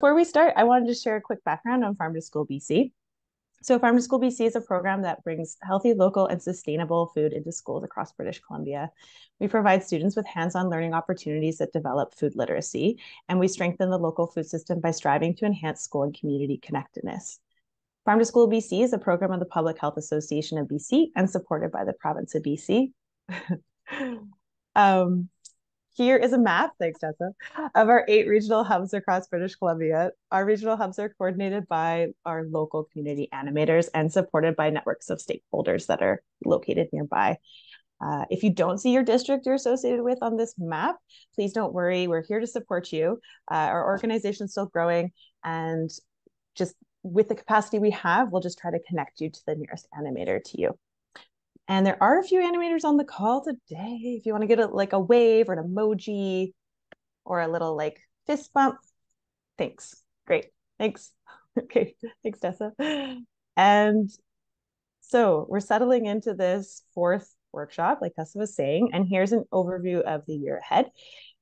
Before we start, I wanted to share a quick background on Farm to School BC. So Farm to School BC is a program that brings healthy, local, and sustainable food into schools across British Columbia. We provide students with hands-on learning opportunities that develop food literacy, and we strengthen the local food system by striving to enhance school and community connectedness. Farm to School BC is a program of the Public Health Association of BC and supported by the province of BC. um, here is a map, thanks, Tessa, of our eight regional hubs across British Columbia. Our regional hubs are coordinated by our local community animators and supported by networks of stakeholders that are located nearby. Uh, if you don't see your district you're associated with on this map, please don't worry. We're here to support you. Uh, our organization is still growing, and just with the capacity we have, we'll just try to connect you to the nearest animator to you. And there are a few animators on the call today. If you want to get a, like a wave or an emoji or a little like fist bump, thanks. Great. Thanks. okay. Thanks, Tessa. And so we're settling into this fourth workshop, like Tessa was saying. And here's an overview of the year ahead.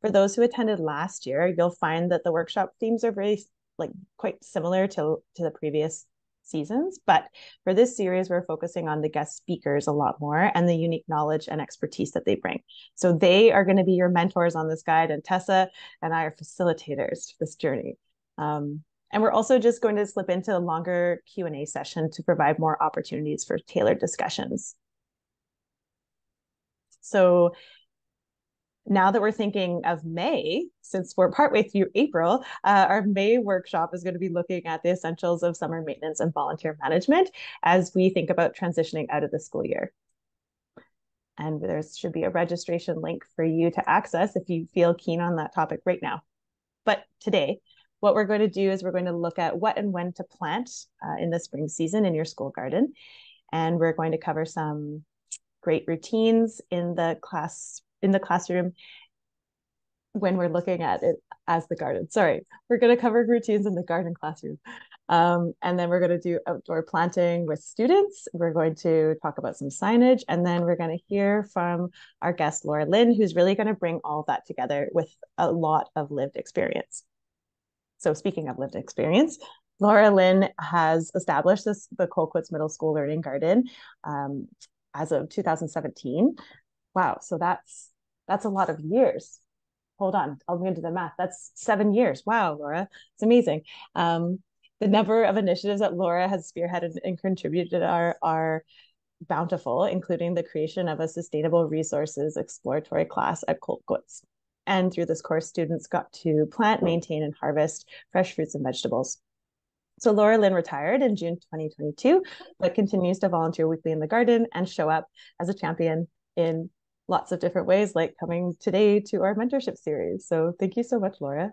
For those who attended last year, you'll find that the workshop themes are very like quite similar to, to the previous seasons. But for this series, we're focusing on the guest speakers a lot more and the unique knowledge and expertise that they bring. So they are going to be your mentors on this guide, and Tessa and I are facilitators for this journey. Um, and we're also just going to slip into a longer Q&A session to provide more opportunities for tailored discussions. So now that we're thinking of May, since we're partway through April, uh, our May workshop is going to be looking at the essentials of summer maintenance and volunteer management as we think about transitioning out of the school year. And there should be a registration link for you to access if you feel keen on that topic right now. But today, what we're going to do is we're going to look at what and when to plant uh, in the spring season in your school garden. And we're going to cover some great routines in the class in the classroom when we're looking at it as the garden. Sorry, we're going to cover routines in the garden classroom. Um, and then we're going to do outdoor planting with students. We're going to talk about some signage, and then we're going to hear from our guest, Laura-Lyn, who's really going to bring all that together with a lot of lived experience. So speaking of lived experience, Laura-Lyn has established this the Colquitz Middle School Learning Garden um, as of 2017. Wow, so that's that's a lot of years. Hold on, I'll go into the math. That's seven years. Wow, Laura, it's amazing. Um, the number of initiatives that Laura has spearheaded and contributed are are bountiful, including the creation of a sustainable resources exploratory class at Colquitz. And through this course, students got to plant, maintain, and harvest fresh fruits and vegetables. So Laura-Lyn retired in June 2022, but continues to volunteer weekly in the garden and show up as a champion in lots of different ways, like coming today to our mentorship series. So thank you so much, Laura.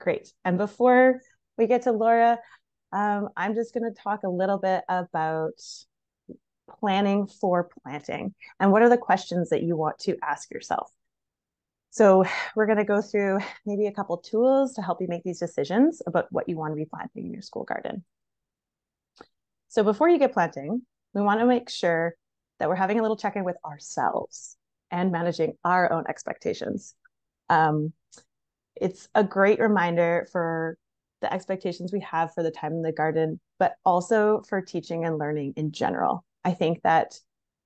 Great. And before we get to Laura, um, I'm just going to talk a little bit about planning for planting and what are the questions that you want to ask yourself. So we're going to go through maybe a couple tools to help you make these decisions about what you want to be planting in your school garden. So before you get planting, we want to make sure that we're having a little check in with ourselves and managing our own expectations. Um, it's a great reminder for the expectations we have for the time in the garden, but also for teaching and learning in general. I think that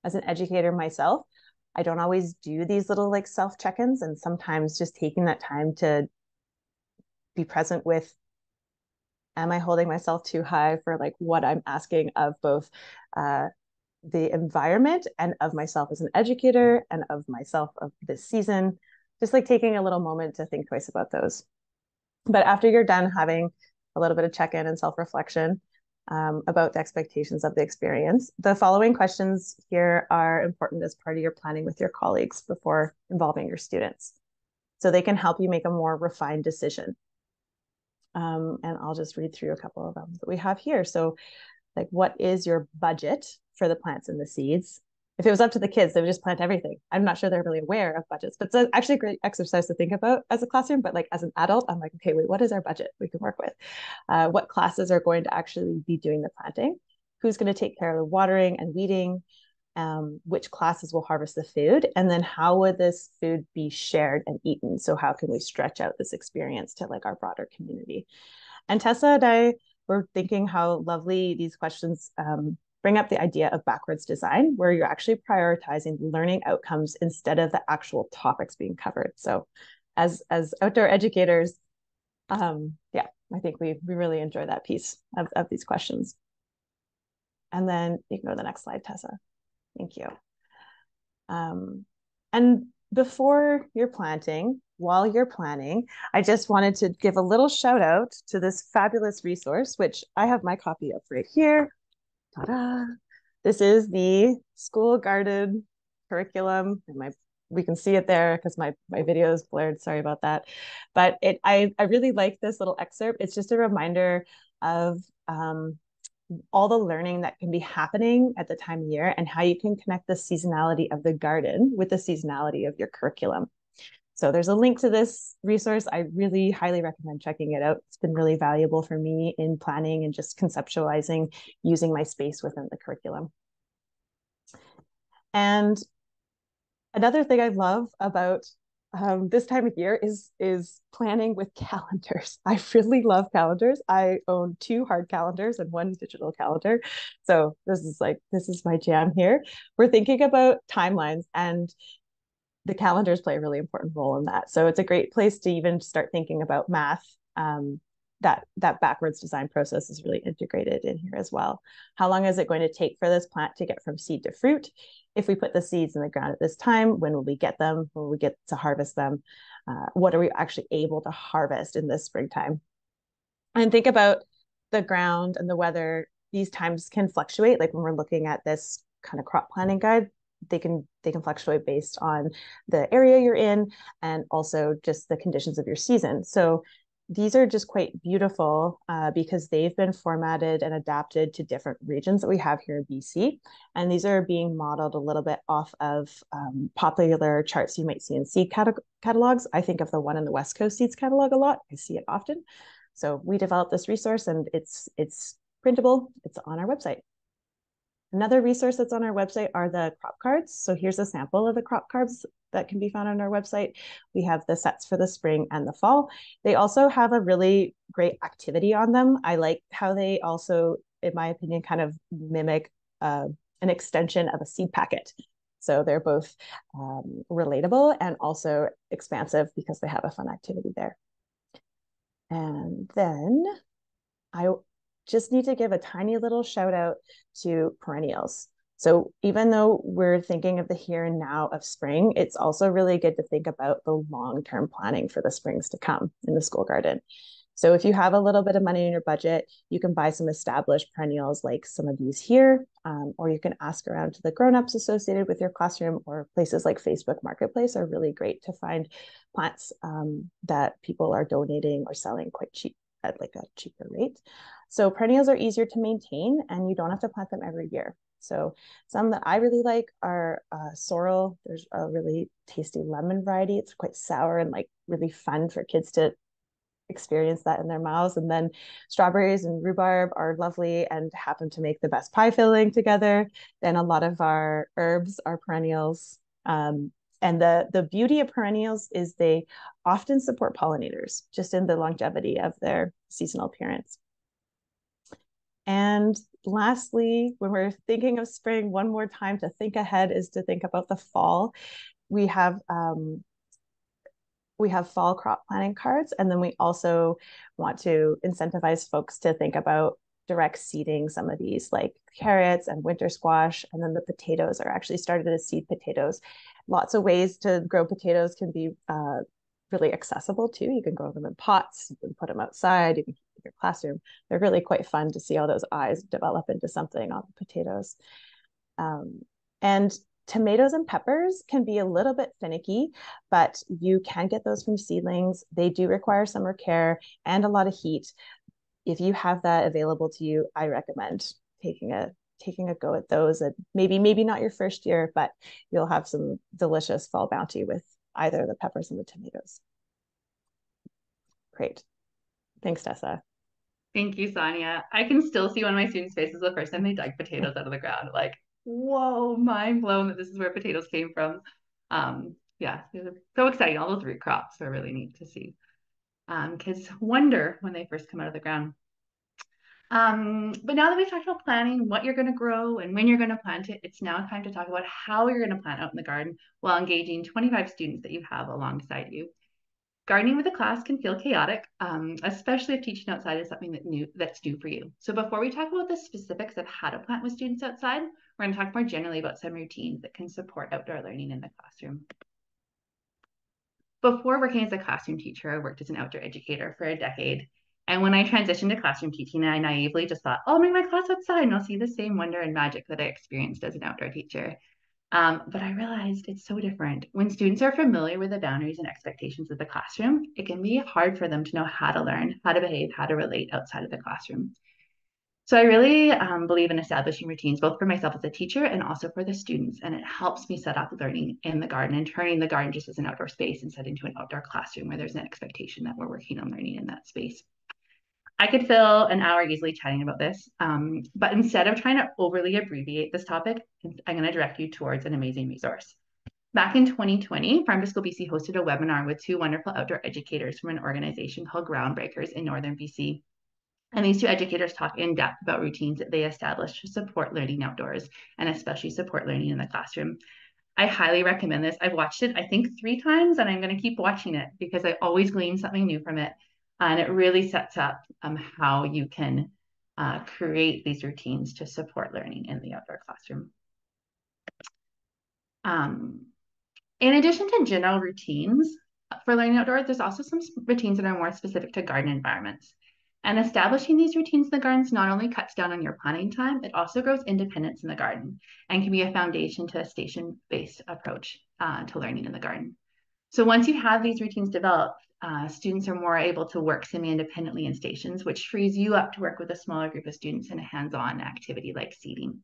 as an educator myself, I don't always do these little like self check ins, and sometimes just taking that time to be present with am I holding myself too high for like what I'm asking of both uh, the environment and of myself as an educator and of myself of this season. Just like taking a little moment to think twice about those. But after you're done having a little bit of check-in and self-reflection um, about the expectations of the experience the following questions here are important as part of your planning with your colleagues before involving your students. So they can help you make a more refined decision. Um, and i'll just read through a couple of them that we have here. So like what is your budget for the plants and the seeds. If it was up to the kids, they would just plant everything. I'm not sure they're really aware of budgets, but it's actually a great exercise to think about as a classroom. But like as an adult, I'm like, okay, wait, what is our budget we can work with? Uh, what classes are going to actually be doing the planting? Who's going to take care of the watering and weeding? um, which classes will harvest the food, and then how would this food be shared and eaten? So how can we stretch out this experience to like our broader community? And Tessa and I were thinking how lovely these questions um, bring up the idea of backwards design, where you're actually prioritizing learning outcomes instead of the actual topics being covered. So as as outdoor educators, um, yeah, I think we we really enjoy that piece of, of these questions. And then you can go to the next slide, Tessa. Thank you. Um, and before you're planting, while you're planning, I just wanted to give a little shout out to this fabulous resource, which I have my copy of right here. Ta-da! This is the school garden curriculum. And my we can see it there because my my video is blurred. Sorry about that. But it I I really like this little excerpt. It's just a reminder of um, all the learning that can be happening at the time of year and how you can connect the seasonality of the garden with the seasonality of your curriculum. So there's a link to this resource. I really highly recommend checking it out. It's been really valuable for me in planning and just conceptualizing using my space within the curriculum. And another thing I love about um, this time of year is is planning with calendars. I really love calendars. I own two hard calendars and one digital calendar. So this is like this is my jam here. We're thinking about timelines and the calendars play a really important role in that. So it's a great place to even start thinking about math um, that that backwards design process is really integrated in here as well. How long is it going to take for this plant to get from seed to fruit? If we put the seeds in the ground at this time, when will we get them? When will we get to harvest them? Uh, what are we actually able to harvest in this springtime? And think about the ground and the weather. These times can fluctuate. Like when we're looking at this kind of crop planning guide, they can they can fluctuate based on the area you're in and also just the conditions of your season. So these are just quite beautiful uh, because they've been formatted and adapted to different regions that we have here in BC. And these are being modeled a little bit off of um, popular charts you might see in seed cata catalogs. I think of the one in the West Coast Seeds catalog a lot. I see it often. So we developed this resource and it's it's printable. It's on our website. Another resource that's on our website are the crop cards. So here's a sample of the crop cards that can be found on our website. We have the sets for the spring and the fall. They also have a really great activity on them. I like how they also, in my opinion, kind of mimic uh, an extension of a seed packet. So they're both um, relatable and also expansive because they have a fun activity there. And then I just need to give a tiny little shout out to perennials. So even though we're thinking of the here and now of spring, it's also really good to think about the long-term planning for the springs to come in the school garden. So if you have a little bit of money in your budget, you can buy some established perennials like some of these here, um, or you can ask around to the grown-ups associated with your classroom or places like Facebook Marketplace are really great to find plants um, that people are donating or selling quite cheap at like a cheaper rate. So perennials are easier to maintain and you don't have to plant them every year. So some that I really like are uh, sorrel. There's a really tasty lemon variety. It's quite sour and like really fun for kids to experience that in their mouths. And then strawberries and rhubarb are lovely and happen to make the best pie filling together. Then a lot of our herbs are perennials. Um, and the, the beauty of perennials is they often support pollinators just in the longevity of their seasonal appearance. And lastly, when we're thinking of spring, one more time to think ahead is to think about the fall. We have um, we have fall crop planning cards, and then we also want to incentivize folks to think about direct seeding some of these like carrots and winter squash and then the potatoes are actually started as seed potatoes lots of ways to grow potatoes can be uh, really accessible too. You can grow them in pots, you can put them outside, you can keep them in your classroom. They're really quite fun to see all those eyes develop into something on the potatoes. Um, and tomatoes and peppers can be a little bit finicky, but you can get those from seedlings. They do require summer care and a lot of heat. If you have that available to you, I recommend taking a taking a go at those and maybe maybe not your first year but you'll have some delicious fall bounty with either the peppers and the tomatoes great thanks tessa thank you sonia i can still see one of my students faces the first time they dug potatoes out of the ground like whoa, mind blown that this is where potatoes came from. Um, yeah, so exciting. All those root crops are really neat to see. Um, kids wonder when they first come out of the ground. Um, but now that we've talked about planning, what you're going to grow and when you're going to plant it, it's now time to talk about how you're going to plant out in the garden while engaging 25 students that you have alongside you. Gardening with a class can feel chaotic, um, especially if teaching outside is something that new that's new for you. So before we talk about the specifics of how to plant with students outside, we're going to talk more generally about some routines that can support outdoor learning in the classroom. Before working as a classroom teacher, I worked as an outdoor educator for a decade and when I transitioned to classroom teaching, I naively just thought, oh, I'll bring my class outside and I'll see the same wonder and magic that I experienced as an outdoor teacher. Um, but I realized it's so different. When students are familiar with the boundaries and expectations of the classroom, it can be hard for them to know how to learn, how to behave, how to relate outside of the classroom. So I really um, believe in establishing routines, both for myself as a teacher and also for the students. And it helps me set up learning in the garden and turning the garden just as an outdoor space instead into an outdoor classroom where there's an expectation that we're working on learning in that space. I could fill an hour easily chatting about this, um, but instead of trying to overly abbreviate this topic, I'm going to direct you towards an amazing resource. Back in 2020, Farm to School BC hosted a webinar with two wonderful outdoor educators from an organization called Groundbreakers in Northern BC. And these two educators talk in depth about routines that they established to support learning outdoors and especially support learning in the classroom. I highly recommend this. I've watched it, I think, three times, and I'm going to keep watching it because I always glean something new from it. And it really sets up um, how you can uh, create these routines to support learning in the outdoor classroom. Um, in addition to general routines for learning outdoors, there's also some routines that are more specific to garden environments. And establishing these routines in the gardens not only cuts down on your planning time, it also grows independence in the garden and can be a foundation to a station-based approach uh, to learning in the garden. So once you have these routines developed, uh, students are more able to work semi-independently in stations, which frees you up to work with a smaller group of students in a hands-on activity like seeding.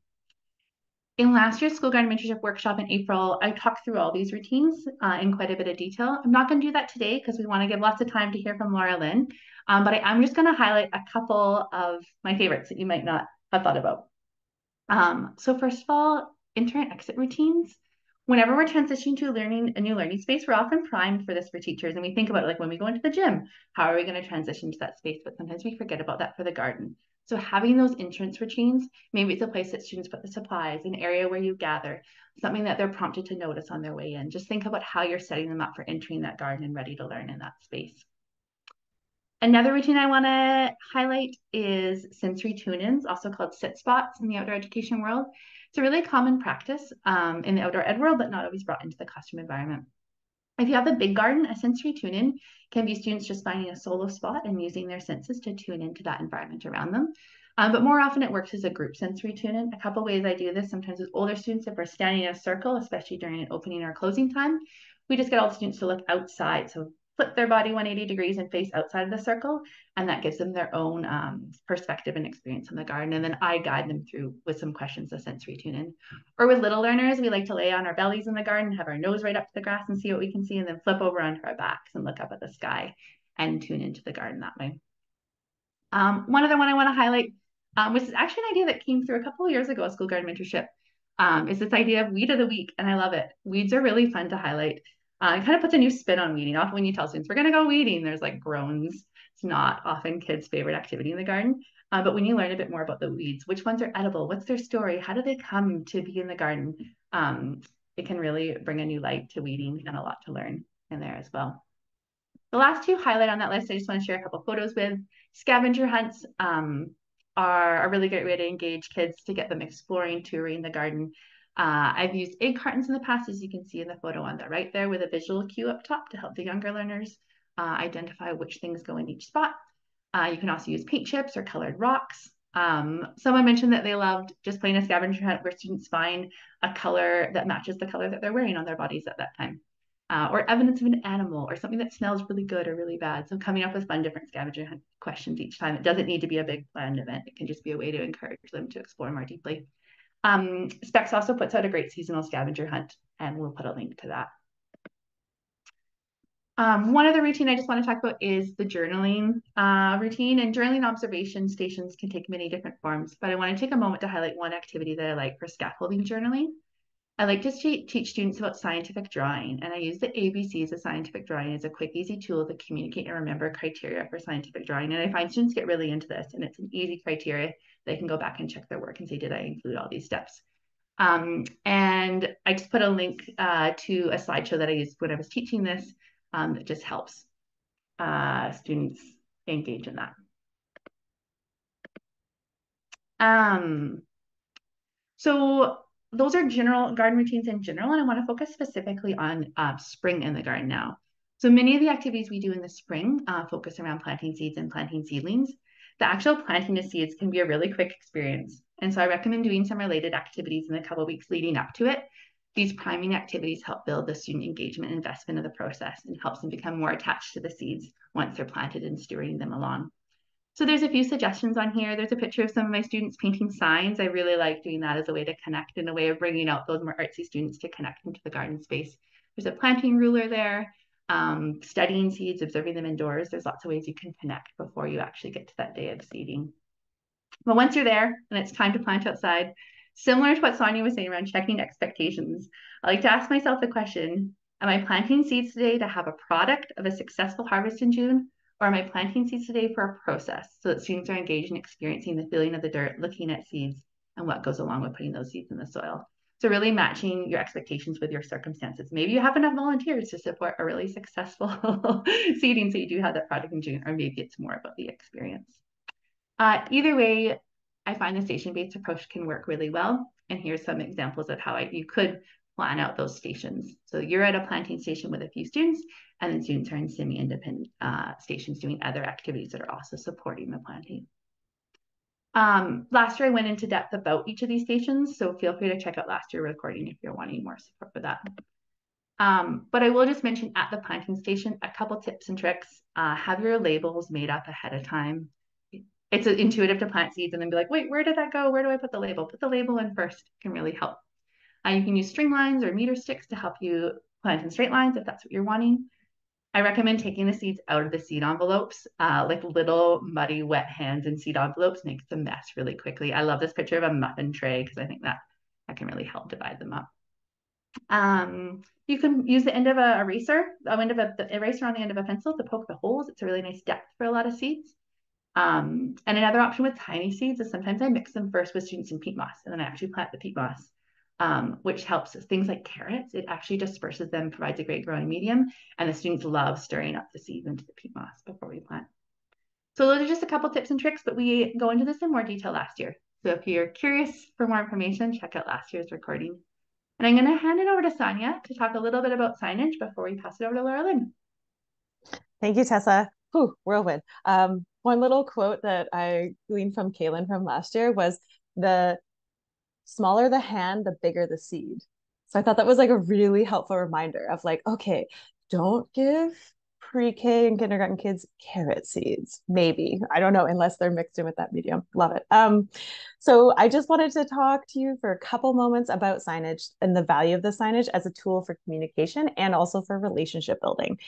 In last year's School Garden Mentorship Workshop in April, I talked through all these routines uh, in quite a bit of detail. I'm not going to do that today because we want to give lots of time to hear from Laura-Lyn, um, but I, am just going to highlight a couple of my favorites that you might not have thought about. Um, so first of all, enter and exit routines whenever we're transitioning to learning a new learning space, we're often primed for this for teachers. And we think about it like when we go into the gym, how are we going to transition to that space? But sometimes we forget about that for the garden. So having those entrance routines, maybe it's a place that students put the supplies, an area where you gather, something that they're prompted to notice on their way in. Just think about how you're setting them up for entering that garden and ready to learn in that space. Another routine I want to highlight is sensory tune-ins, also called sit spots in the outdoor education world. It's a really common practice um, in the outdoor ed world, but not always brought into the classroom environment. If you have a big garden, a sensory tune-in can be students just finding a solo spot and using their senses to tune into that environment around them. Um, but more often it works as a group sensory tune-in. A couple ways I do this, sometimes with older students, if we're standing in a circle, especially during an opening or closing time, we just get all the students to look outside. So flip their body 180 degrees and face outside of the circle. And that gives them their own um, perspective and experience in the garden. And then I guide them through with some questions of sensory tune in. Or with little learners, we like to lay on our bellies in the garden, have our nose right up to the grass and see what we can see, and then flip over onto our backs and look up at the sky and tune into the garden that way. Um, one other one I want to highlight, um, which is actually an idea that came through a couple of years ago at School Garden Mentorship, um, is this idea of weed of the week. And I love it. Weeds are really fun to highlight. Uh, it kind of puts a new spin on weeding. Often when you tell students we're going to go weeding, there's like groans. It's not often kids' favorite activity in the garden. Uh, but when you learn a bit more about the weeds, which ones are edible, what's their story, how do they come to be in the garden, um, it can really bring a new light to weeding and a lot to learn in there as well. The last two highlight on that list, I just want to share a couple photos with. Scavenger hunts um, are a really great way to engage kids to get them exploring, touring the garden. Uh, I've used egg cartons in the past, as you can see in the photo on the right there with a visual cue up top to help the younger learners uh, identify which things go in each spot. Uh, you can also use paint chips or colored rocks. Um, someone mentioned that they loved just playing a scavenger hunt where students find a color that matches the color that they're wearing on their bodies at that time. Uh, or evidence of an animal or something that smells really good or really bad. So coming up with fun different scavenger hunt questions each time. It doesn't need to be a big planned event. It can just be a way to encourage them to explore more deeply. Um, Specs also puts out a great seasonal scavenger hunt, and we'll put a link to that. Um, one other routine I just want to talk about is the journaling uh, routine. And journaling observation stations can take many different forms, but I want to take a moment to highlight one activity that I like for scaffolding journaling. I like to teach students about scientific drawing, and I use the ABCs of scientific drawing as a quick, easy tool to communicate and remember criteria for scientific drawing. And I find students get really into this, and it's an easy criteria. They can go back and check their work and say, did I include all these steps? Um, and I just put a link uh, to a slideshow that I used when I was teaching this um, that just helps uh, students engage in that. Um, so those are general garden routines in general, and I want to focus specifically on uh, spring in the garden now. So many of the activities we do in the spring uh, focus around planting seeds and planting seedlings. The actual planting of seeds can be a really quick experience. And so I recommend doing some related activities in the couple weeks leading up to it these priming activities help build the student engagement and investment of the process and helps them become more attached to the seeds once they're planted and stewarding them along. So there's a few suggestions on here. There's a picture of some of my students painting signs. I really like doing that as a way to connect and a way of bringing out those more artsy students to connect into the garden space. There's a planting ruler there, um, studying seeds, observing them indoors. There's lots of ways you can connect before you actually get to that day of seeding. But once you're there and it's time to plant outside, Similar to what Sonia was saying around checking expectations, I like to ask myself the question Am I planting seeds today to have a product of a successful harvest in June? Or am I planting seeds today for a process so that students are engaged in experiencing the feeling of the dirt, looking at seeds, and what goes along with putting those seeds in the soil? So, really matching your expectations with your circumstances. Maybe you have enough volunteers to support a really successful seeding, so you do have that product in June, or maybe it's more about the experience. Uh, either way, I find the station-based approach can work really well. And here's some examples of how I, you could plan out those stations. So you're at a planting station with a few students, and then students are in semi-independent uh, stations doing other activities that are also supporting the planting. Um, last year, I went into depth about each of these stations, so feel free to check out last year recording if you're wanting more support for that. Um, but I will just mention at the planting station, a couple tips and tricks. Uh, have your labels made up ahead of time it's intuitive to plant seeds and then be like, wait, where did that go? Where do I put the label? Put the label in first can really help. Uh, you can use string lines or meter sticks to help you plant in straight lines if that's what you're wanting. I recommend taking the seeds out of the seed envelopes, uh, like little muddy, wet hands in seed envelopes makes a mess really quickly. I love this picture of a muffin tray because I think that that can really help divide them up. Um, you can use the end of a eraser, the end of a the eraser on the end of a pencil to poke the holes. It's a really nice depth for a lot of seeds. Um, and another option with tiny seeds is sometimes I mix them first with students in peat moss, and then I actually plant the peat moss, um, which helps things like carrots. It actually disperses them, provides a great growing medium, and the students love stirring up the seeds into the peat moss before we plant. So those are just a couple tips and tricks, but we go into this in more detail last year. So if you're curious for more information, check out last year's recording. And I'm going to hand it over to Sonia to talk a little bit about signage before we pass it over to Laura-Lyn. Thank you, Tessa. Whew, whirlwind. Um, one little quote that I gleaned from Kaylin from last year was the smaller the hand, the bigger the seed. So I thought that was like a really helpful reminder of like, okay, don't give pre-K and kindergarten kids carrot seeds. Maybe. I don't know, unless they're mixed in with that medium. Love it. Um, so I just wanted to talk to you for a couple moments about signage and the value of the signage as a tool for communication and also for relationship building.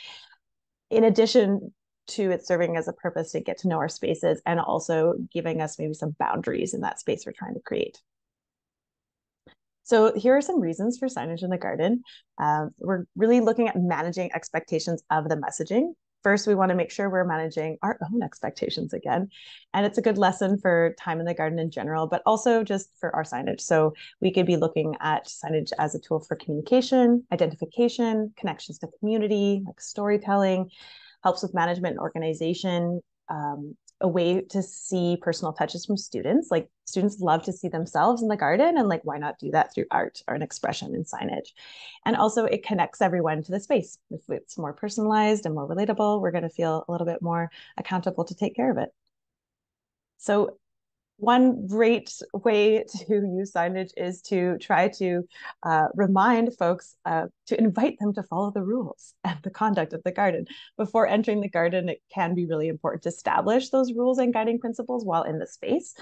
In addition to it serving as a purpose to get to know our spaces and also giving us maybe some boundaries in that space we're trying to create. So here are some reasons for signage in the garden. Um, we're really looking at managing expectations of the messaging. First, we want to make sure we're managing our own expectations again. And it's a good lesson for time in the garden in general, but also just for our signage. So we could be looking at signage as a tool for communication, identification, connections to community, like storytelling, helps with management and organization, um, a way to see personal touches from students. Like students love to see themselves in the garden, and like, why not do that through art or an expression in signage? And also, it connects everyone to the space. If it's more personalized and more relatable, we're going to feel a little bit more accountable to take care of it. So, one great way to use signage is to try to uh, remind folks uh, to invite them to follow the rules and the conduct of the garden. Before entering the garden, it can be really important to establish those rules and guiding principles while in the space.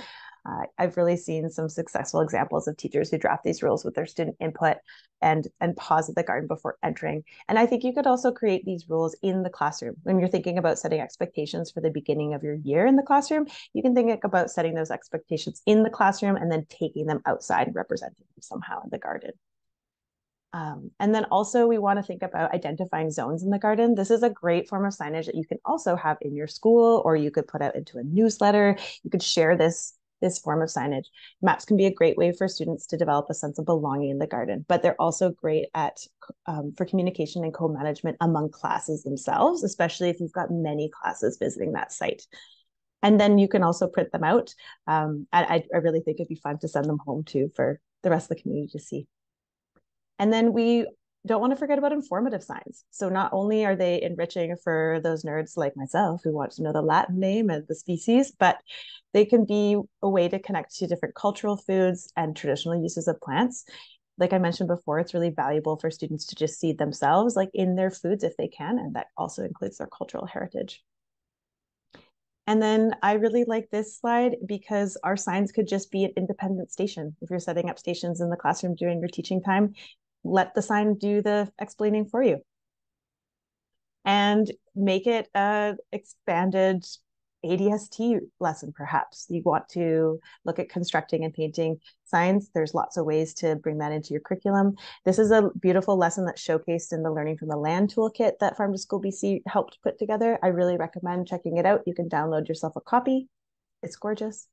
Uh, I've really seen some successful examples of teachers who draft these rules with their student input and and pause at the garden before entering. And I think you could also create these rules in the classroom when you're thinking about setting expectations for the beginning of your year in the classroom. You can think about setting those expectations in the classroom and then taking them outside and representing them somehow in the garden. Um, and then also we want to think about identifying zones in the garden. This is a great form of signage that you can also have in your school or you could put out into a newsletter. You could share this this form of signage. Maps can be a great way for students to develop a sense of belonging in the garden, but they're also great at um, for communication and co-management among classes themselves, especially if you've got many classes visiting that site. And then you can also print them out. Um, I, I really think it'd be fun to send them home too for the rest of the community to see. And then we don't want to forget about informative signs. So not only are they enriching for those nerds like myself who want to know the Latin name and the species, but they can be a way to connect to different cultural foods and traditional uses of plants. Like I mentioned before, it's really valuable for students to just see themselves like in their foods if they can, and that also includes their cultural heritage. And then I really like this slide because our signs could just be an independent station. If you're setting up stations in the classroom during your teaching time, let the sign do the explaining for you and make it a expanded ADST lesson, perhaps. You want to look at constructing and painting signs. There's lots of ways to bring that into your curriculum. This is a beautiful lesson that's showcased in the Learning from the Land toolkit that Farm to School BC helped put together. I really recommend checking it out. You can download yourself a copy. It's gorgeous.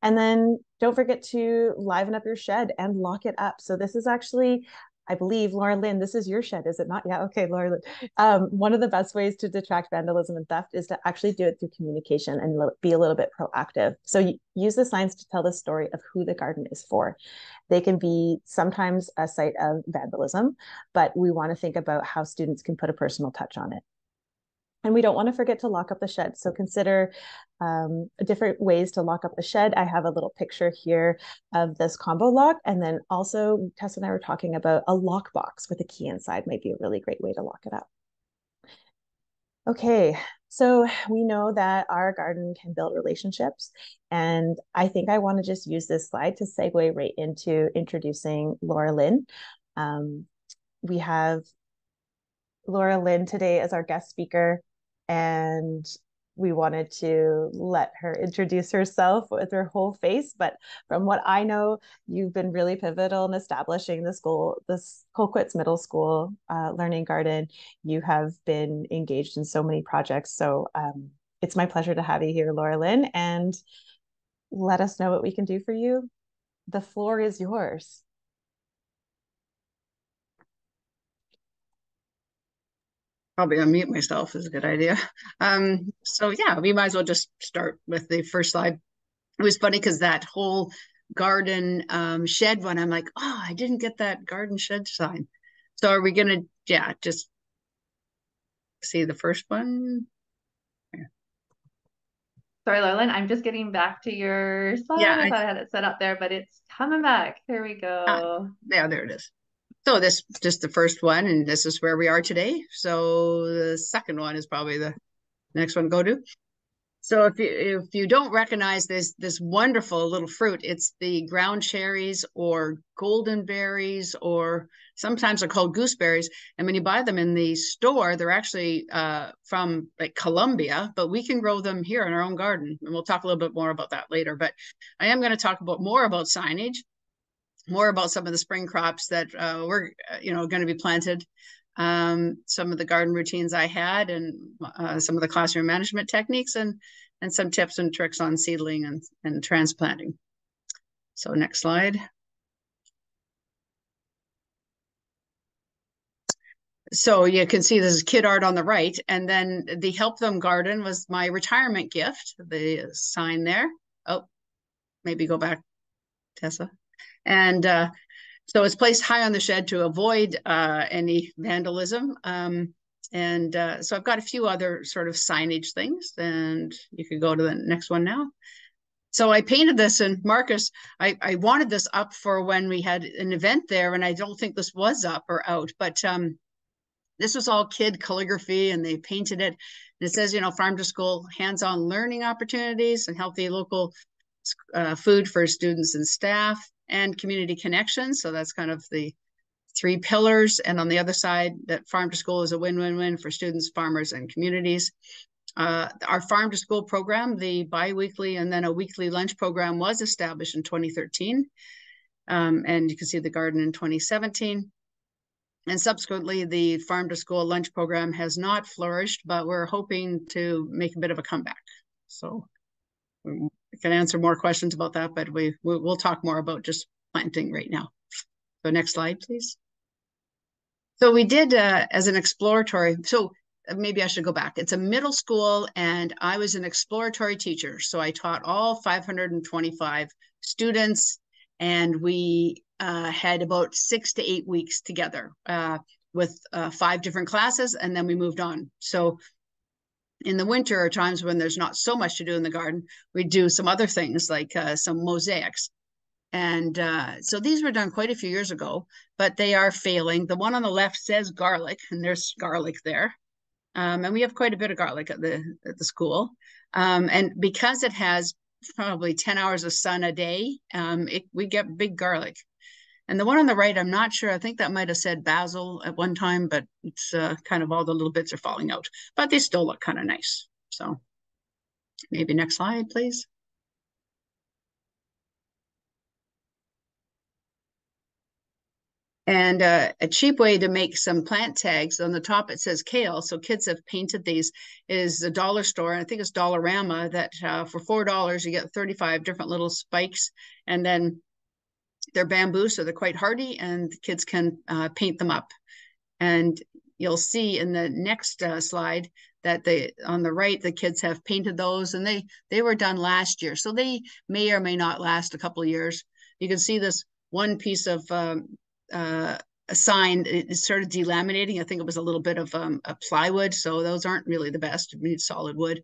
And then don't forget to liven up your shed and lock it up. So this is actually I believe, Laura-Lyn, this is your shed, is it not? Yeah, okay, Laura-Lyn. Um, one of the best ways to detract vandalism and theft is to actually do it through communication and be a little bit proactive. So use the signs to tell the story of who the garden is for. They can be sometimes a site of vandalism, but we want to think about how students can put a personal touch on it. And we don't want to forget to lock up the shed. So consider um, different ways to lock up the shed. I have a little picture here of this combo lock. And then also Tessa and I were talking about a lock box with a key inside might be a really great way to lock it up. Okay, so we know that our garden can build relationships. And I think I want to just use this slide to segue right into introducing Laura-Lyn. Um, we have Laura-Lyn today as our guest speaker and we wanted to let her introduce herself with her whole face. But from what I know, you've been really pivotal in establishing the school, this Colquitz Middle School uh, Learning Garden. You have been engaged in so many projects. So um, it's my pleasure to have you here, Laura-Lyn, and let us know what we can do for you. The floor is yours. Probably unmute myself is a good idea. Um, so yeah, we might as well just start with the first slide. It was funny because that whole garden um, shed one, I'm like, oh, I didn't get that garden shed sign. So are we gonna, yeah, just see the first one? Yeah. Sorry, Laura-Lyn, I'm just getting back to your slide. Yeah, I, I, thought I had it set up there, but it's coming back. Here we go. Ah, yeah, there it is. So this just the first one, and this is where we are today. So the second one is probably the next one go to. So if you if you don't recognize this this wonderful little fruit, it's the ground cherries or golden berries, or sometimes they're called gooseberries. And when you buy them in the store, they're actually uh, from like Colombia, but we can grow them here in our own garden. And we'll talk a little bit more about that later. But I am going to talk about more about signage more about some of the spring crops that uh, were, uh, you know, going to be planted. Um, some of the garden routines I had, and uh, some of the classroom management techniques, and and some tips and tricks on seedling and and transplanting. So next slide. So you can see this is kid art on the right, and then the Help Them Garden was my retirement gift. The sign there. Oh, maybe go back, Tessa. And uh, so it's placed high on the shed to avoid uh, any vandalism. Um, and uh, so I've got a few other sort of signage things, and you could go to the next one now. So I painted this, and Marcus, I, I wanted this up for when we had an event there, and I don't think this was up or out, but um, this was all kid calligraphy, and they painted it. And it says, you know, farm to school, hands-on learning opportunities, and healthy local uh, food for students and staff, and community connections. So that's kind of the three pillars. And on the other side, that farm to school is a win-win-win for students, farmers, and communities. Uh, our farm to school program, the biweekly and then a weekly lunch program was established in 2013. Um, and you can see the garden in 2017. And subsequently, the farm to school lunch program has not flourished, but we're hoping to make a bit of a comeback. So we can answer more questions about that, but we, we'll talk more about just planting right now. So next slide, please. So we did uh, as an exploratory, so maybe I should go back. It's a middle school and I was an exploratory teacher. So I taught all 525 students and we uh, had about six to eight weeks together uh, with uh, five different classes and then we moved on. So in the winter are times when there's not so much to do in the garden, we do some other things like uh, some mosaics. And uh, so these were done quite a few years ago, but they are failing. The one on the left says garlic, and there's garlic there. Um, and we have quite a bit of garlic at the at the school. Um, and because it has probably 10 hours of sun a day, um, it, we get big garlic. And the one on the right, I'm not sure. I think that might have said basil at one time, but it's uh, kind of all the little bits are falling out. But they still look kind of nice. So maybe next slide, please. And uh, a cheap way to make some plant tags on the top, it says kale. So kids have painted these is a dollar store. I think it's Dollarama that uh, for $4, you get 35 different little spikes. And then they're bamboo, so they're quite hardy and kids can uh, paint them up. And you'll see in the next uh, slide that they on the right, the kids have painted those and they, they were done last year. So they may or may not last a couple of years. You can see this one piece of um, uh, a sign is sort of delaminating. I think it was a little bit of um, a plywood, so those aren't really the best. We need solid wood.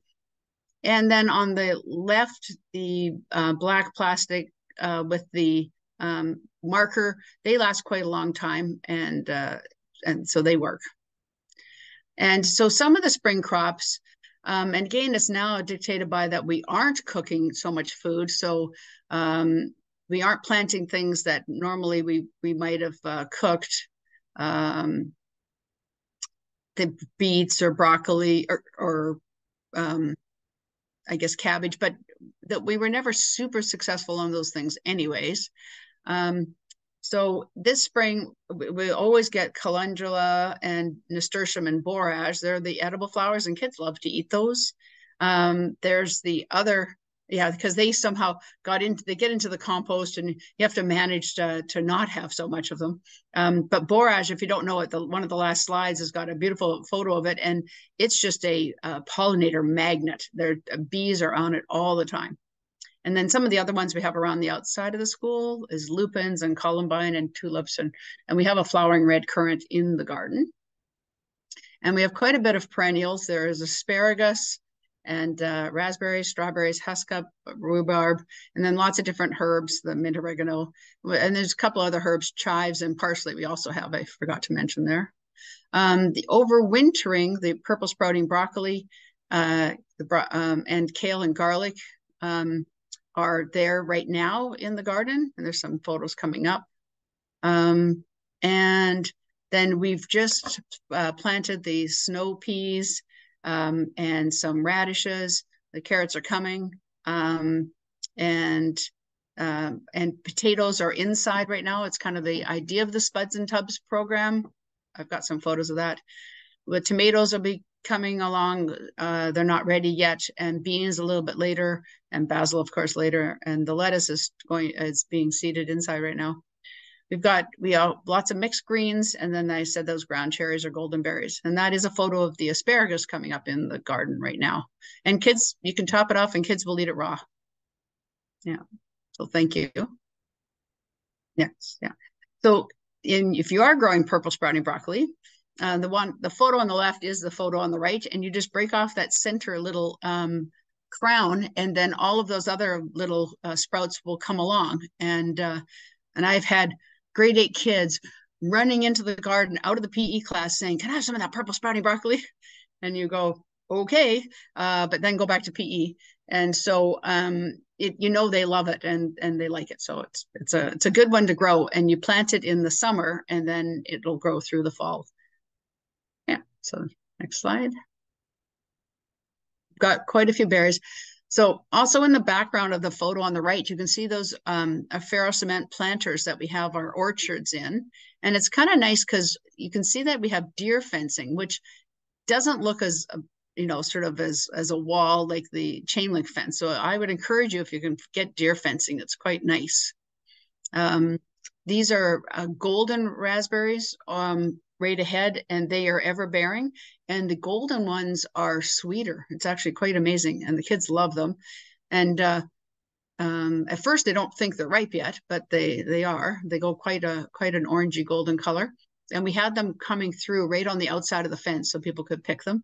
And then on the left, the uh, black plastic uh, with the um, marker, they last quite a long time, and uh, and so they work. And so some of the spring crops, um, and again, it's now dictated by that we aren't cooking so much food. So um, we aren't planting things that normally we we might have uh, cooked um, the beets or broccoli or, or um, I guess cabbage, but that we were never super successful on those things anyways. Um, so this spring, we, always get calendula and nasturtium and borage. They're the edible flowers and kids love to eat those. Um, there's the other yeah because they somehow got into they get into the compost and you have to manage to, to not have so much of them um, but borage if you don't know it the one of the last slides has got a beautiful photo of it and it's just a, a pollinator magnet their uh, bees are on it all the time and then some of the other ones we have around the outside of the school is lupins and columbine and tulips and and we have a flowering red currant in the garden and we have quite a bit of perennials there is asparagus and uh, raspberries, strawberries, husk rhubarb, and then lots of different herbs, the mint oregano. And there's a couple other herbs, chives and parsley we also have, I forgot to mention there. Um, the overwintering, the purple sprouting broccoli, uh, the bro um, and kale and garlic um, are there right now in the garden, and there's some photos coming up. Um, and then we've just uh, planted the snow peas um, and some radishes. The carrots are coming. Um, and um, and potatoes are inside right now. It's kind of the idea of the Spuds in Tubs program. I've got some photos of that. The tomatoes will be coming along. Uh, they're not ready yet, and beans a little bit later, and basil, of course, later. And the lettuce is going is being seeded inside right now. We've got we have lots of mixed greens, and then I said those ground cherries are golden berries, and that is a photo of the asparagus coming up in the garden right now. And kids, you can top it off, and kids will eat it raw. Yeah. So thank you. Yes. Yeah. So in if you are growing purple sprouting broccoli, uh, the one the photo on the left is the photo on the right, and you just break off that center little um, crown, and then all of those other little uh, sprouts will come along. And uh, and I've had grade eight kids running into the garden out of the PE class saying, Can I have some of that purple sprouting broccoli? And you go, Okay, uh, but then go back to PE. And so um, it you know they love it and and they like it. So it's it's a it's a good one to grow. And you plant it in the summer, and then it'll grow through the fall. So next slide. Got quite a few berries. So also in the background of the photo on the right, you can see those um, ferro cement planters that we have our orchards in. And it's kind of nice because you can see that we have deer fencing, which doesn't look as, uh, you know, sort of as, as a wall like the chain link fence. So I would encourage you if you can get deer fencing, it's quite nice. Um, these are uh, golden raspberries. Um, right ahead and they are ever bearing. And the golden ones are sweeter. It's actually quite amazing. And the kids love them. And uh, um, at first they don't think they're ripe yet, but they they are. They go quite a quite an orangey golden color. And we had them coming through right on the outside of the fence so people could pick them.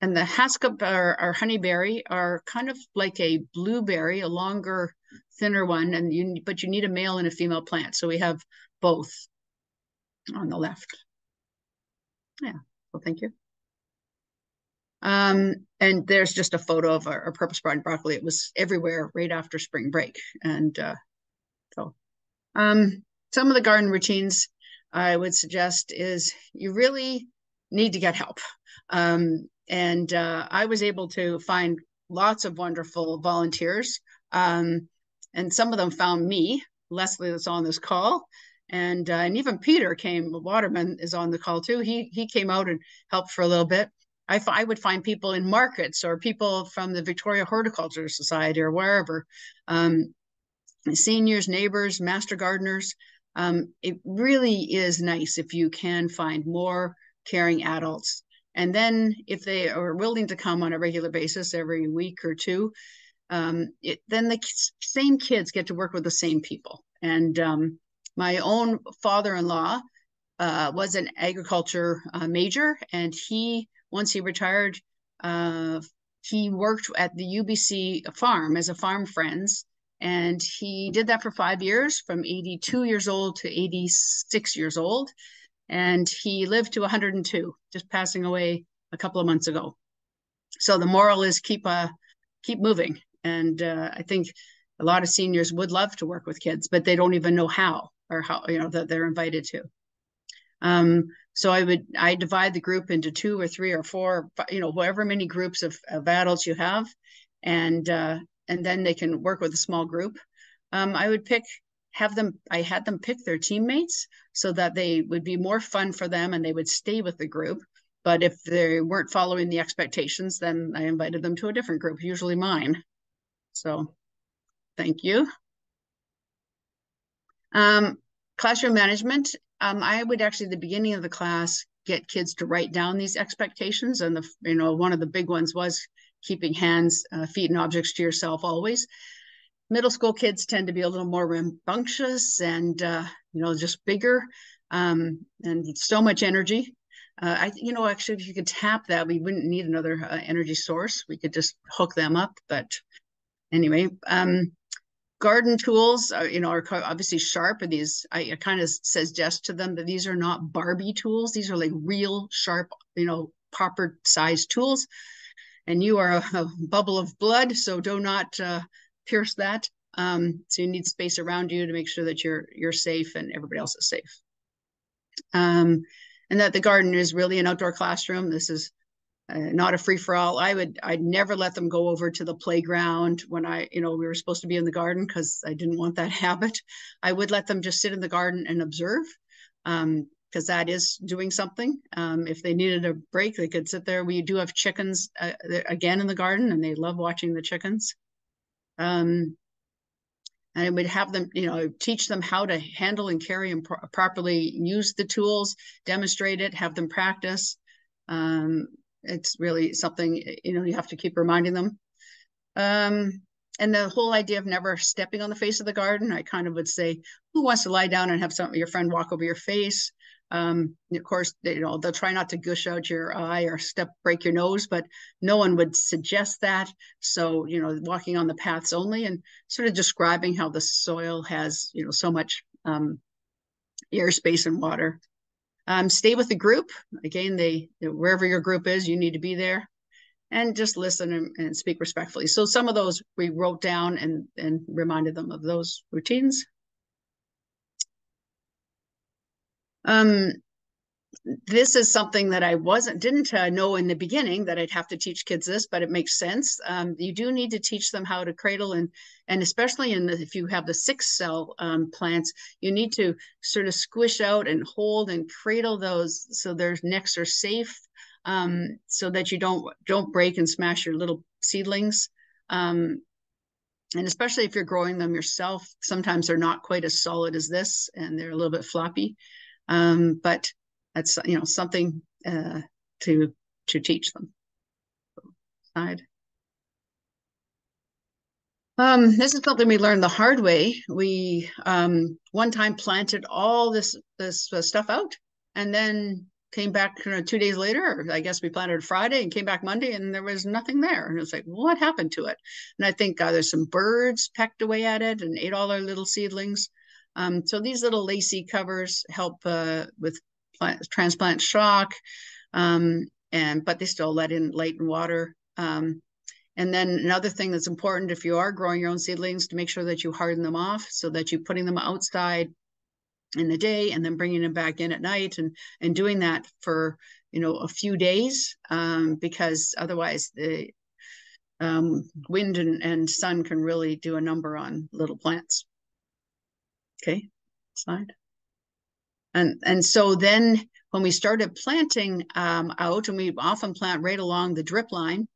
And the haskap or, or honeyberry are kind of like a blueberry, a longer, thinner one, and you but you need a male and a female plant. So we have both on the left. Yeah, well, thank you. Um, and there's just a photo of our, our purple sprouting broccoli. It was everywhere right after spring break. And uh, so um, some of the garden routines I would suggest is you really need to get help. Um, and uh, I was able to find lots of wonderful volunteers. Um, and some of them found me, Leslie, that's on this call and uh, and even Peter came. Waterman is on the call too. He he came out and helped for a little bit. I, I would find people in markets or people from the Victoria Horticulture Society or wherever, um, seniors, neighbors, master gardeners. Um, it really is nice if you can find more caring adults. And then if they are willing to come on a regular basis every week or two, um, it, then the same kids get to work with the same people. And um, my own father-in-law uh, was an agriculture uh, major, and he once he retired, uh, he worked at the UBC farm as a farm friends, and he did that for five years, from 82 years old to 86 years old, and he lived to 102, just passing away a couple of months ago. So the moral is keep uh, keep moving, and uh, I think a lot of seniors would love to work with kids, but they don't even know how or how you know that they're invited to. Um, so I would I divide the group into two or three or four, you know, however many groups of, of adults you have, and uh, and then they can work with a small group. Um, I would pick have them I had them pick their teammates so that they would be more fun for them and they would stay with the group. But if they weren't following the expectations, then I invited them to a different group, usually mine. So thank you. Um, classroom management, um, I would actually, the beginning of the class, get kids to write down these expectations. And the, you know, one of the big ones was keeping hands, uh, feet, and objects to yourself always. Middle school kids tend to be a little more rambunctious and, uh, you know, just bigger um, and so much energy. Uh, I, you know, actually, if you could tap that, we wouldn't need another uh, energy source. We could just hook them up. But anyway, um, garden tools are, you know are obviously sharp and these i, I kind of suggest to them that these are not barbie tools. These are like real sharp you know proper size tools. And you are a, a bubble of blood so do not uh, pierce that. Um, so you need space around you to make sure that you're you're safe and everybody else is safe. Um, and that the garden is really an outdoor classroom. This is uh, not a free for all. I would, I'd never let them go over to the playground when I, you know, we were supposed to be in the garden because I didn't want that habit. I would let them just sit in the garden and observe because um, that is doing something. Um, if they needed a break, they could sit there. We do have chickens uh, again in the garden and they love watching the chickens. Um, and I would have them, you know, teach them how to handle and carry and pro properly use the tools, demonstrate it, have them practice. Um, it's really something you know you have to keep reminding them. Um, and the whole idea of never stepping on the face of the garden i kind of would say who wants to lie down and have some your friend walk over your face? Um, of course you know they'll try not to gush out your eye or step break your nose but no one would suggest that. So you know walking on the paths only and sort of describing how the soil has you know so much um, air space and water um, stay with the group. Again, they wherever your group is, you need to be there. and just listen and, and speak respectfully. So some of those we wrote down and, and reminded them of those routines. Um, this is something that I wasn't didn't uh, know in the beginning that I'd have to teach kids this, but it makes sense. Um, you do need to teach them how to cradle and and especially in the, if you have the six cell um, plants, you need to sort of squish out and hold and cradle those so their necks are safe, um, so that you don't don't break and smash your little seedlings. Um, and especially if you're growing them yourself, sometimes they're not quite as solid as this, and they're a little bit floppy. Um, but that's you know something uh, to to teach them. Side. Um, this is something we learned the hard way. We um, one time planted all this this uh, stuff out, and then came back you know, two days later. I guess we planted Friday and came back Monday, and there was nothing there. And it was like, what happened to it? And I think uh, there's some birds pecked away at it and ate all our little seedlings. Um, so these little lacy covers help uh, with transplant shock, um, and but they still let in latent water. Um, and then another thing that's important if you are growing your own seedlings to make sure that you harden them off so that you're putting them outside in the day and then bringing them back in at night and and doing that for you know a few days um, because otherwise the um, wind and, and sun can really do a number on little plants. Okay, slide. And, and so then when we started planting um, out, and we often plant right along the drip line,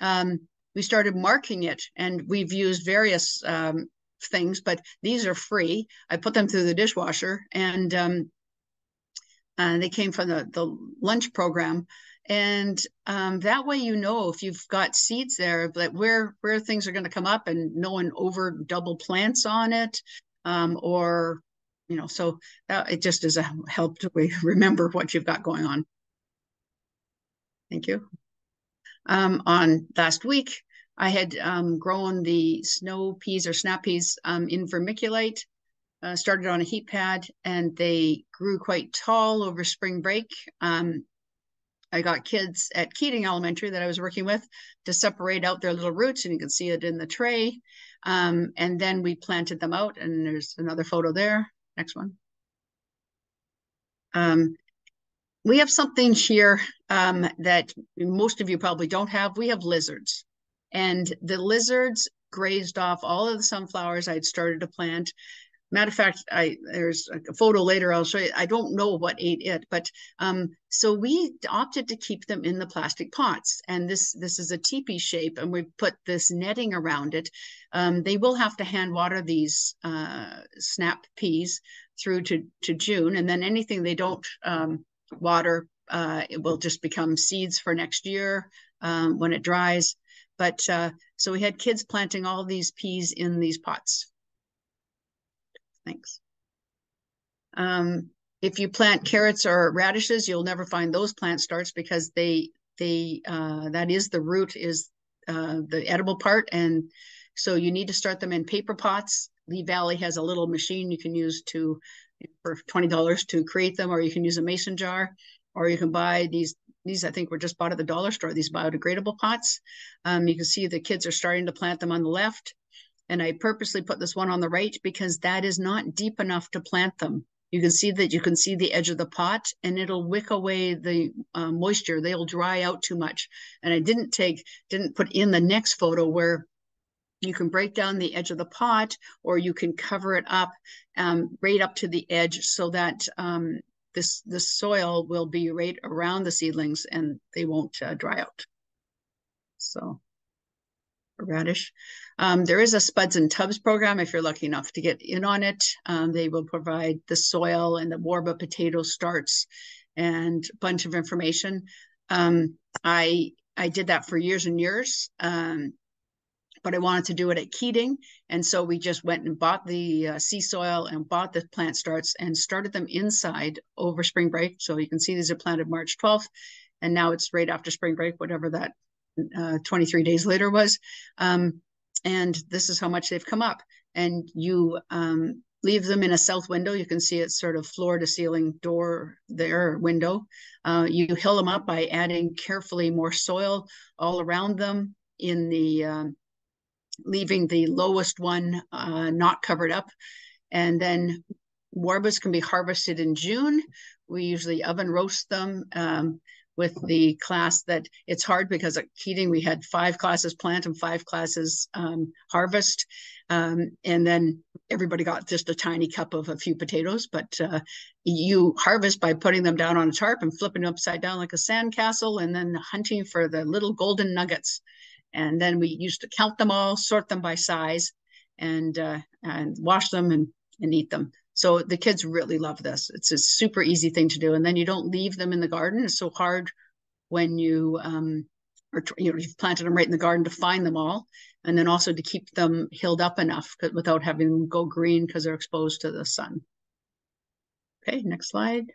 um, we started marking it. And we've used various um, things, but these are free. I put them through the dishwasher, and um, uh, they came from the, the lunch program. And um, that way, you know if you've got seeds there, that where where things are going to come up, and no one over double plants on it, um, or you know, so that it just is a help to remember what you've got going on. Thank you. Um, on last week, I had um, grown the snow peas or snap peas um, in vermiculite, uh, started on a heat pad, and they grew quite tall over spring break. Um, I got kids at Keating Elementary that I was working with to separate out their little roots, and you can see it in the tray. Um, and then we planted them out, and there's another photo there. Next one. Um, we have something here um, that most of you probably don't have. We have lizards. And the lizards grazed off all of the sunflowers I'd started to plant. Matter of fact, I there's a photo later I'll show you. I don't know what ate it, but um, so we opted to keep them in the plastic pots. And this this is a teepee shape, and we put this netting around it. Um, they will have to hand water these uh, snap peas through to to June, and then anything they don't um, water, uh, it will just become seeds for next year um, when it dries. But uh, so we had kids planting all these peas in these pots. Thanks. Um, if you plant carrots or radishes, you'll never find those plant starts because they they uh, that is the root is uh, the edible part, and so you need to start them in paper pots. Lee Valley has a little machine you can use to for twenty dollars to create them, or you can use a mason jar, or you can buy these. These I think were just bought at the dollar store. These biodegradable pots. Um, you can see the kids are starting to plant them on the left. And I purposely put this one on the right because that is not deep enough to plant them. You can see that you can see the edge of the pot and it'll wick away the uh, moisture. They'll dry out too much. And I didn't take, didn't put in the next photo where you can break down the edge of the pot or you can cover it up um, right up to the edge so that um, this, the soil will be right around the seedlings and they won't uh, dry out. So radish. Um, there is a Spuds in Tubs program if you're lucky enough to get in on it. Um, they will provide the soil and the Warba potato starts and a bunch of information. Um, I I did that for years and years, um, but I wanted to do it at Keating, and so we just went and bought the uh, sea soil and bought the plant starts and started them inside over spring break. So you can see these are planted March 12th, and now it's right after spring break, whatever that uh, 23 days later was. Um, and this is how much they've come up. And you um, leave them in a south window. You can see it's sort of floor to ceiling door there, window. Uh, you hill them up by adding carefully more soil all around them in the, um, leaving the lowest one uh, not covered up. And then Warbas can be harvested in June. We usually oven roast them. Um, with the class that it's hard because at Keating we had five classes plant and five classes um, harvest. Um, and then everybody got just a tiny cup of a few potatoes, but uh, you harvest by putting them down on a tarp and flipping them upside down like a sandcastle and then hunting for the little golden nuggets. And then we used to count them all, sort them by size and, uh, and wash them and, and eat them. So the kids really love this. It's a super easy thing to do. And then you don't leave them in the garden. It's so hard when you um, you know you've planted them right in the garden to find them all, and then also to keep them hilled up enough without having them go green because they're exposed to the sun. Okay, next slide.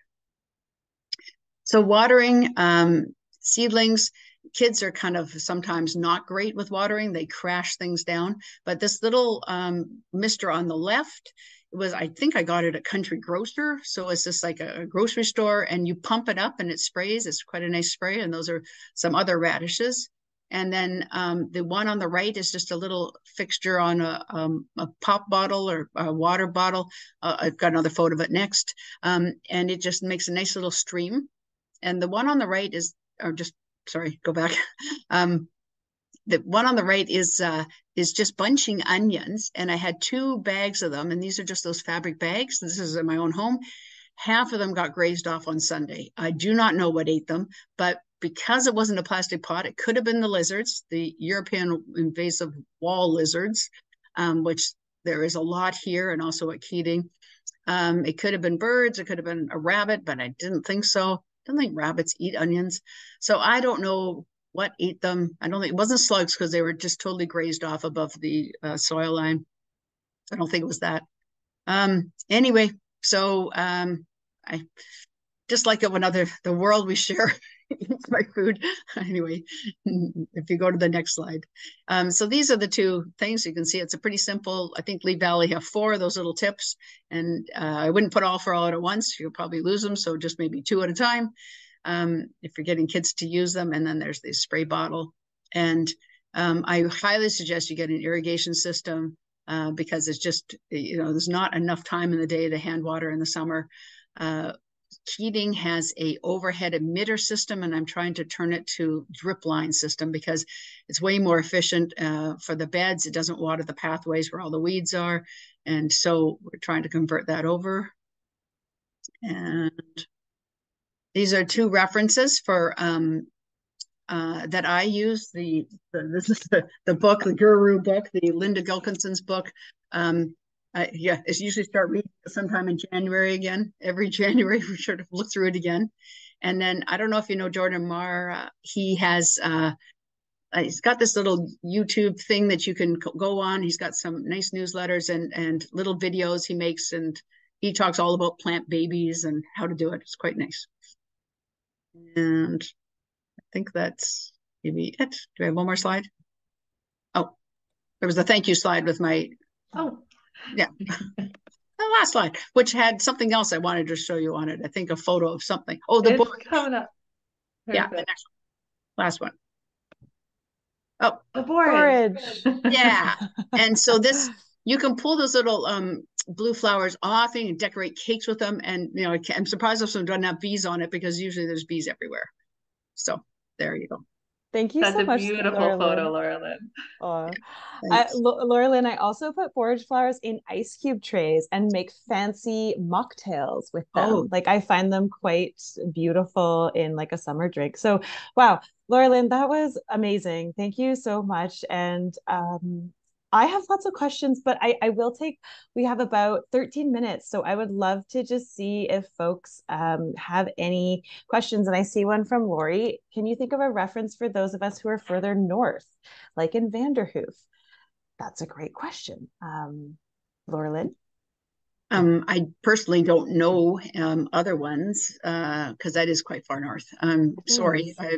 So watering um, seedlings, kids are kind of sometimes not great with watering. They crash things down. But this little um, mister on the left was i think i got it at country grocer. So it's just like a, grocery store and you pump it up and it sprays. It's quite a nice spray and those are some other radishes. And then um, the one on the right is just a little fixture on a, um, a pop bottle or a water bottle. Uh, i've got another photo of it next. Um, and it just makes a nice little stream. And the one on the right is or just sorry go back. Um, the one on the right is uh, is just bunching onions, and I had two bags of them, and these are just those fabric bags. This is in my own home. Half of them got grazed off on Sunday. I do not know what ate them, but because it wasn't a plastic pot, it could have been the lizards, the European invasive wall lizards, um, which there is a lot here, and also at Keating. Um, it could have been birds, it could have been a rabbit, but I didn't think so. I don't think rabbits eat onions. So I don't know what ate them. I don't think it wasn't slugs because they were just totally grazed off above the uh, soil line. I don't think it was that. Um, anyway, so um, I just like it when other the world we share eats my food. anyway, if you go to the next slide. Um, so these are the two things you can see. It's a pretty simple. I think Lee Valley have four of those little tips, and uh, I wouldn't put all for all at once. You'll probably lose them. So just maybe two at a time um, if you're getting kids to use them. And then there's the spray bottle. And um, I highly suggest you get an irrigation system uh, because it's just, you know, there's not enough time in the day to hand water in the summer. Uh, Keating has a overhead emitter system, and I'm trying to turn it to drip line system because it's way more efficient uh, for the beds. It doesn't water the pathways where all the weeds are, and so we're trying to convert that over. And these are two references for um, uh, that I use. The, the this is the, the book, the Guru book, the Linda Gilkinson's book. Um, I, yeah, it's usually start reading sometime in January again. Every January, we sort of look through it again. And then I don't know if you know Jordan Marr. Uh, he has uh, uh he's got this little YouTube thing that you can go on. He's got some nice newsletters and and little videos he makes, and he talks all about plant babies and how to do it. It's quite nice. And I think that's maybe it. Do I have one more slide? Oh, there was a thank you slide with my, oh, yeah. the last slide, which had something else I wanted to show you on it. I think a photo of something. Oh, the it's book. coming up. Perfect. Yeah, the next one. Last one. Oh, the borage. yeah. and so this, you can pull those little um, blue flowers off and decorate cakes with them. And you know, I'm surprised if some doesn't have bees on it because usually there's bees everywhere. So there you go. Thank you That's so a much. beautiful Laura photo, Lynn. Laura-Lyn. Oh. Yeah, I, Laura-Lyn, I also put borage flowers in ice cube trays and make fancy mocktails with them. Oh. Like I find them quite beautiful in like a summer drink. So wow, Laura-Lyn, that was amazing. Thank you so much. And um, I have lots of questions, but I, I will take, we have about 13 minutes. So I would love to just see if folks um, have any questions. And I see one from Lori. Can you think of a reference for those of us who are further north, like in Vanderhoof? That's a great question. Um, Laura-Lyn? Um, I personally don't know um, other ones because uh, that is quite far north. Um, sorry, I,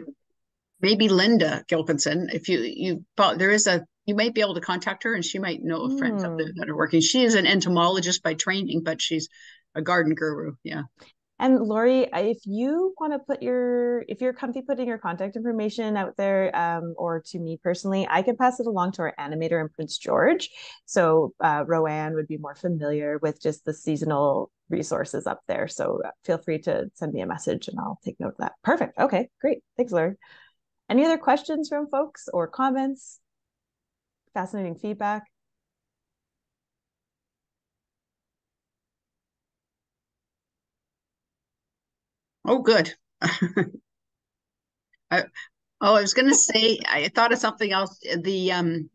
maybe Linda Gilkinson. If you you there is a you might be able to contact her and she might know of friends up there that are working. She is an entomologist by training, but she's a garden guru. Yeah. And Lori, if you want to put your, if you're comfy putting your contact information out there, um, or to me personally, I can pass it along to our animator in Prince George. So uh, Roanne would be more familiar with just the seasonal resources up there. So uh, feel free to send me a message and I'll take note of that. Perfect. Okay, great. Thanks, Lori. Any other questions from folks or comments? Fascinating feedback. Oh, good. I, oh, I was going to say, I thought of something else. The um,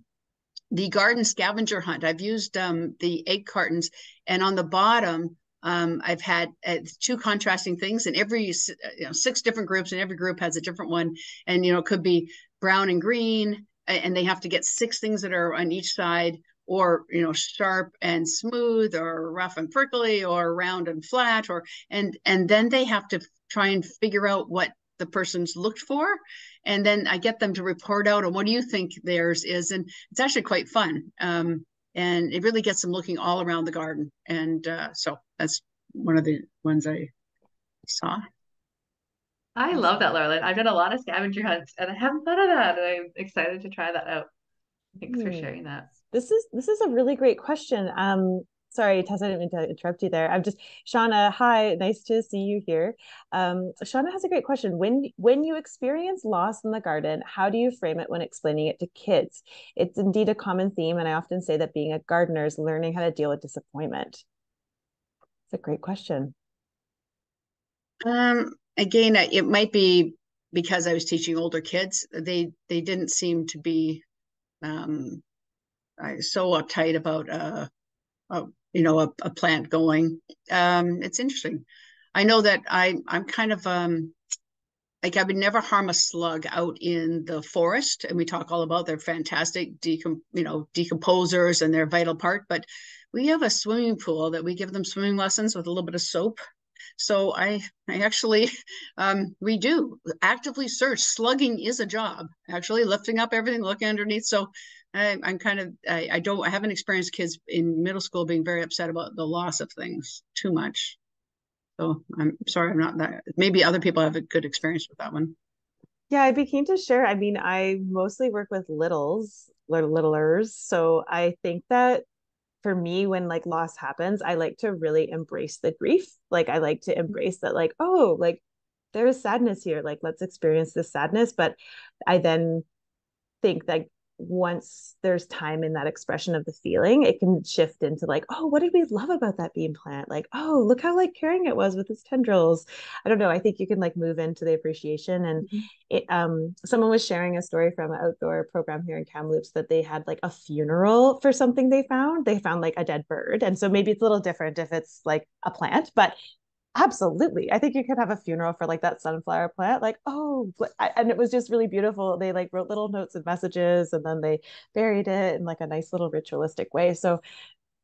the garden scavenger hunt. I've used um, the egg cartons, and on the bottom, um, I've had uh, two contrasting things, and every uh, you know six different groups, and every group has a different one. And you know, it could be brown and green, and they have to get six things that are on each side or you know sharp and smooth or rough and prickly or round and flat or and and then they have to try and figure out what the person's looked for. And then i get them to report out on what do you think theirs is. And it's actually quite fun. Um, and it really gets them looking all around the garden. And uh, so that's one of the ones i saw i love that Laura-Lyn. i've done a lot of scavenger hunts and i haven't thought of that and i'm excited to try that out thanks for hmm. sharing that this is this is a really great question um sorry, Tessa, I didn't mean to interrupt you there. I'm just Shauna. Hi, nice to see you here. Um, Shauna has a great question. When when you experience loss in the garden, how do you frame it when explaining it to kids? It's indeed a common theme, and I often say that being a gardener is learning how to deal with disappointment. It's a great question. Um, again, it might be because I was teaching older kids. They they didn't seem to be um, so uptight about uh, uh, you know a, a plant going um it's interesting i know that i i'm kind of um like I would never harm a slug out in the forest, and we talk all about their fantastic decom- you know decomposers and their vital part. But we have a swimming pool that we give them swimming lessons with a little bit of soap. So I I actually um, we do actively search. Slugging is a job. Actually, lifting up everything, looking underneath. So I, am kind of I, I don't I haven't experienced kids in middle school being very upset about the loss of things too much. So I'm sorry, I'm not that. Maybe other people have a good experience with that one. Yeah, I'd be keen to share. I mean, I mostly work with littles, little littlers. So I think that for me, when like loss happens, I like to really embrace the grief. Like I like to mm-hmm. embrace that, like, oh, like there is sadness here. Like let's experience this sadness. But I then think that once there's time in that expression of the feeling, it can shift into like, oh, what did we love about that bean plant? Like, oh, look how like caring it was with its tendrils. I don't know. I think you can like move into the appreciation. And mm-hmm. it um someone was sharing a story from an outdoor program here in Kamloops that they had like a funeral for something they found. They found like a dead bird. And so maybe it's a little different if it's like a plant, but absolutely i think you could have a funeral for like that sunflower plant like oh and it was just really beautiful they like wrote little notes and messages and then they buried it in like a nice little ritualistic way so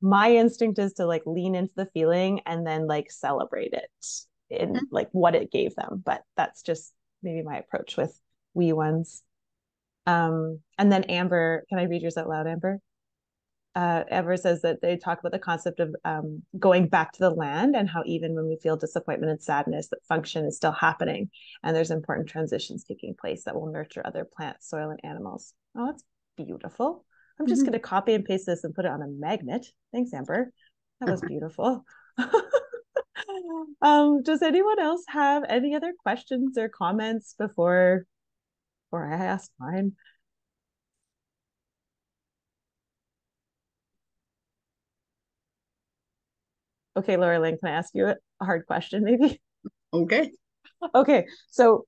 my instinct is to like lean into the feeling and then like celebrate it in mm-hmm. like what it gave them but that's just maybe my approach with wee ones um and then amber can i read yours out loud amber uh, Amber says that they talk about the concept of um, going back to the land and how even when we feel disappointment and sadness, that function is still happening, and there's important transitions taking place that will nurture other plants, soil, and animals. Oh, that's beautiful. I'm just mm-hmm. going to copy and paste this and put it on a magnet. Thanks, Amber. That was beautiful. um, does anyone else have any other questions or comments before before I ask mine? Okay, Laura-Lyn, can I ask you a hard question maybe? Okay. Okay. So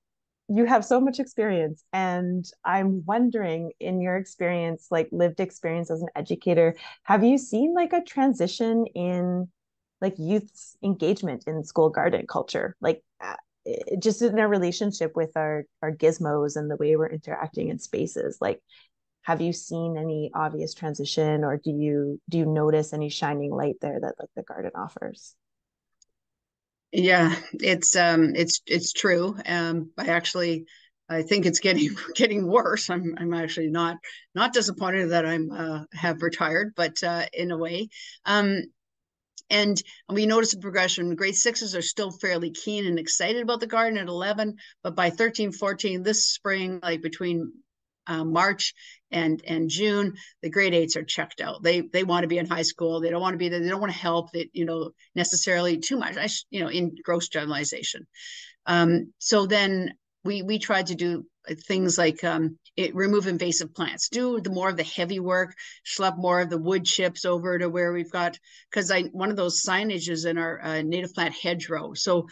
you have so much experience and I'm wondering in your experience, like lived experience as an educator, have you seen like a transition in like youth's engagement in school garden culture? Like uh, just in their relationship with our our gizmos and the way we're interacting in spaces like have you seen any obvious transition or do you do you notice any shining light there that like the garden offers yeah it's um it's it's true um i actually I think it's getting getting worse. I'm I'm actually not not disappointed that I'm uh, have retired, but uh, in a way, um, and we notice a progression. Grade sixes are still fairly keen and excited about the garden at 11, but by 13, 14, this spring, like between uh, March and and June, the grade eights are checked out. They they want to be in high school. They don't want to be there. They don't want to help. It you know necessarily too much. I you know in gross generalization. Um, so then we we tried to do things like um, it, remove invasive plants, do the more of the heavy work, schlep more of the wood chips over to where we've got because I one of those signages in our uh, native plant hedgerow. So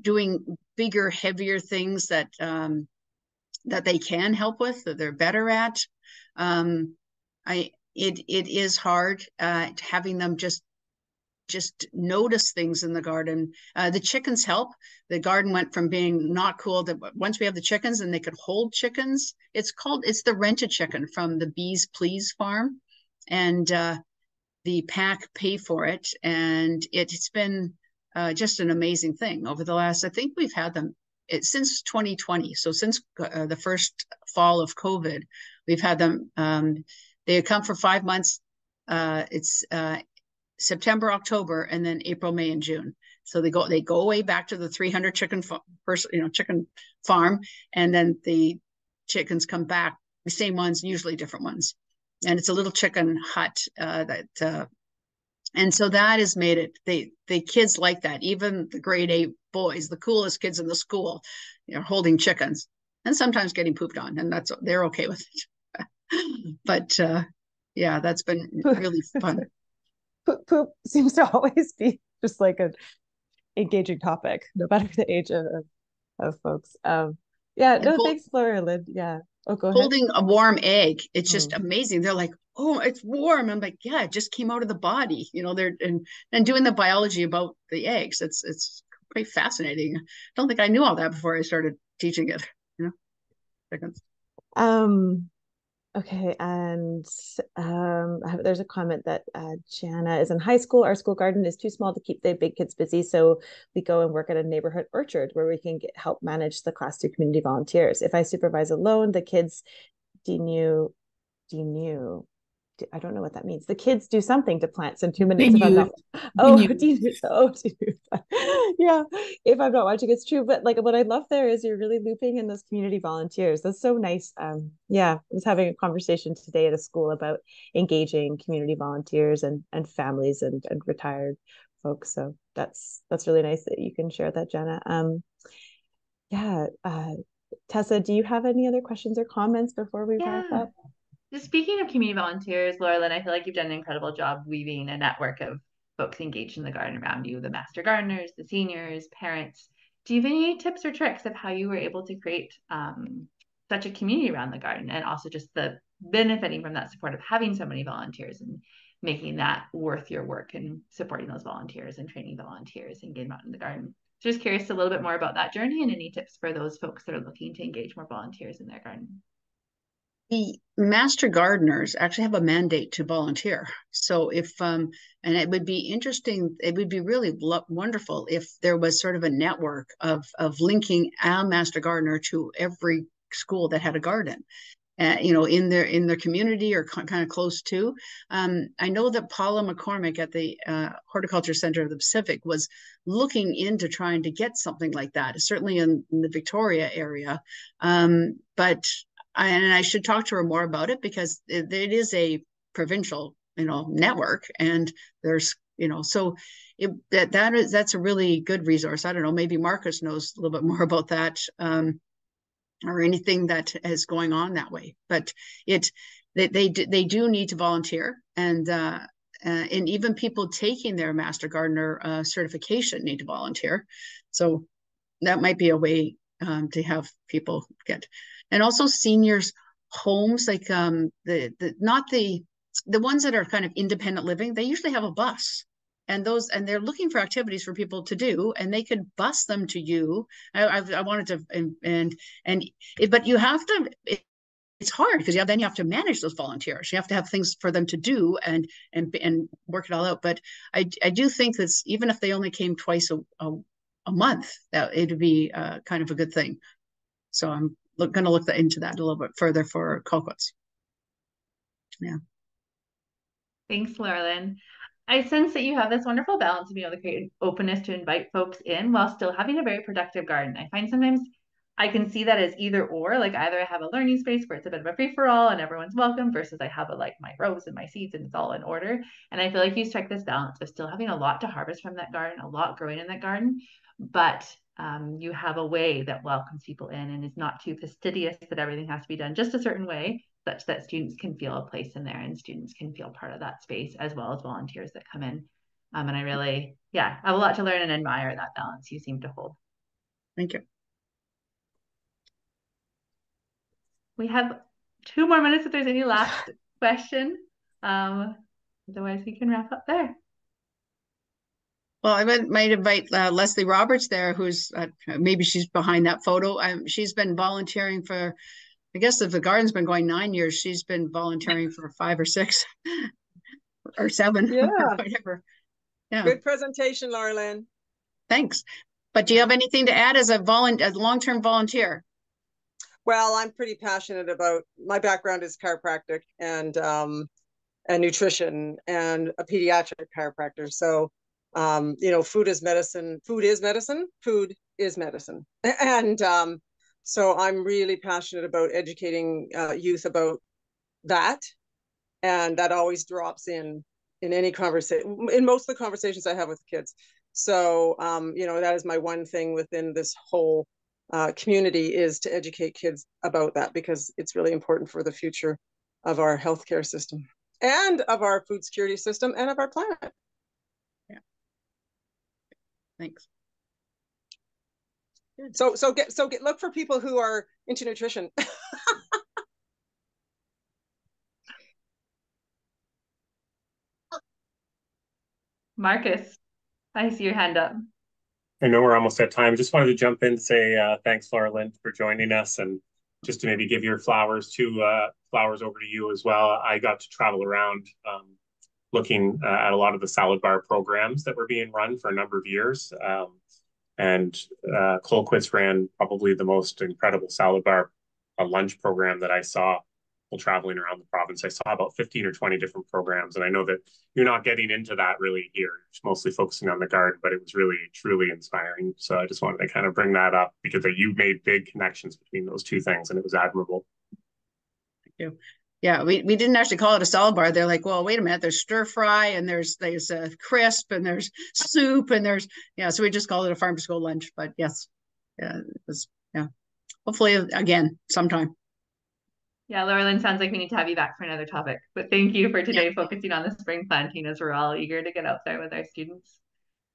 doing bigger, heavier things that um, that they can help with that they're better at. Um, I it it is hard uh, having them just just notice things in the garden. Uh, the chickens help. The garden went from being not cool to once we have the chickens and they could hold chickens. It's called it's the rented chicken from the Bees Please farm, and uh, the pack pay for it, and it, has been uh, just an amazing thing over the last. I think we've had them it, since 2020. So since uh, the first fall of COVID, we've had them. Um, they come for five months. Uh, it's uh, September, October, and then April, May, and June. So they go they go away back to the 300 chicken person you know chicken farm, and then the chickens come back the same ones, usually different ones, and it's a little chicken hut uh, that. Uh, and so that has made it they the kids like that even the grade eight boys the coolest kids in the school you know holding chickens and sometimes getting pooped on and that's they're okay with it but uh yeah that's been really fun poop, poop seems to always be just like an engaging topic, no matter the age of, of, of folks. Um, yeah, and no, hold, thanks, Laura-Lyn. Yeah. Oh, go Holding a warm egg, it's just mm. amazing. They're like, oh, it's warm. I'm like, yeah, it just came out of the body. You know, they're and and doing the biology about the eggs. It's it's quite fascinating. I don't think I knew all that before I started teaching it. You know, seconds. Um, Okay, and um, there's a comment that uh, Jana is in high school. Our school garden is too small to keep the big kids busy, so we go and work at a neighborhood orchard where we can get help manage the class through community volunteers. If I supervise alone, the kids denew, denew, I don't know what that means. The kids do something to plants in two minutes. If I'm not, oh, oh, yeah. If I'm not watching, it's true. But like what I love there is you're really looping in those community volunteers. That's so nice. Um, yeah, I was having a conversation today at a school about engaging community volunteers and and families and and retired folks. So that's that's really nice that you can share that, Jenna. Um, yeah. Uh, Tessa, do you have any other questions or comments before we yeah. wrap up? Just speaking of community volunteers, Laura-Lyn, I feel like you've done an incredible job weaving a network of folks engaged in the garden around you, the master gardeners, the seniors, parents. Do you have any tips or tricks of how you were able to create um, such a community around the garden and also just the benefiting from that support of having so many volunteers and making that worth your work and supporting those volunteers and training volunteers and getting out in the garden? Just curious a little bit more about that journey and any tips for those folks that are looking to engage more volunteers in their garden the master gardeners actually have a mandate to volunteer. So if um, and it would be interesting, it would be really wonderful if there was sort of a network of of linking a master gardener to every school that had a garden. Uh, you know, in their in their community or kind of close to. Um, I know that Paula McCormick at the uh, Horticulture Center of the Pacific was looking into trying to get something like that, certainly in, in the Victoria area. Um, but and I should talk to her more about it because it, it is a provincial, you know, network, and there's, you know, so it, that that is that's a really good resource. I don't know, maybe Marcus knows a little bit more about that, um, or anything that is going on that way. But it they they they do need to volunteer, and uh, uh, and even people taking their master gardener uh, certification need to volunteer. So that might be a way um, to have people get and also seniors homes like um the the not the the ones that are kind of independent living they usually have a bus. And those and they're looking for activities for people to do and they could bus them to you. I i, I wanted to and and, and it, but you have to it, it's hard because you have then you have to manage those volunteers. You have to have things for them to do and and and work it all out. But i i do think that even if they only came twice a, a, a month that it would be uh, kind of a good thing. So i'm look going to look into that a little bit further for Colquitz. Yeah. Thanks, Laura-Lyn. I sense that you have this wonderful balance of being able to create openness to invite folks in while still having a very productive garden. I find sometimes I can see that as either or, like either I have a learning space where it's a bit of a free for all and everyone's welcome, versus I have a like my rows and my seeds and it's all in order. And I feel like you strike this balance of still having a lot to harvest from that garden, a lot growing in that garden, but um, you have a way that welcomes people in and is not too fastidious that everything has to be done just a certain way, such that students can feel a place in there and students can feel part of that space as well as volunteers that come in. Um, and I really, yeah, I have a lot to learn and admire that balance you seem to hold. Thank you. We have two more minutes if there's any last question. Um, otherwise, we can wrap up there. Well, I might, might invite uh, Leslie Roberts there, who's uh, maybe she's behind that photo. Um, she's been volunteering for I guess if the garden's been going nine years, she's been volunteering for five or six or seven. Yeah. Or whatever. Yeah. Good presentation, Laura-Lyn. Thanks. But do you have anything to add as a as long-term volunteer? Well, I'm pretty passionate about my background is chiropractic and um, and nutrition and a pediatric chiropractor. So um, you know, food is medicine. Food is medicine. Food is medicine. And um, so I'm really passionate about educating uh, youth about that, and that always drops in in any conversation in most of the conversations I have with kids. So um, you know that is my one thing within this whole uh, community is to educate kids about that because it's really important for the future of our healthcare system and of our food security system and of our planet. Yeah. Thanks. So so get so get look for people who are into nutrition. Marcus, I see your hand up. I know we're almost at time. Just wanted to jump in and say uh, thanks, Laura-Lyn, for joining us, and just to maybe give your flowers to uh, flowers over to you as well. I got to travel around um, looking uh, at a lot of the salad bar programs that were being run for a number of years. Um, and uh, Colquitz ran probably the most incredible salad bar a lunch program that I saw while traveling around the province. I saw about 15 or 20 different programs. And I know that you're not getting into that really here, it's mostly focusing on the garden, but it was really, truly inspiring. So I just wanted to kind of bring that up because you made big connections between those two things and it was admirable. Thank you. Yeah, we, we didn't actually call it a salad bar. They're like, well, wait a minute, there's stir fry and there's there's a crisp and there's soup and there's yeah. So we just called it a farm to school lunch. But yes, yeah, it was yeah. Hopefully again sometime. Yeah, Laura-Lyn, sounds like we need to have you back for another topic. But thank you for today, yeah. focusing on the spring planting as we're all eager to get out there with our students.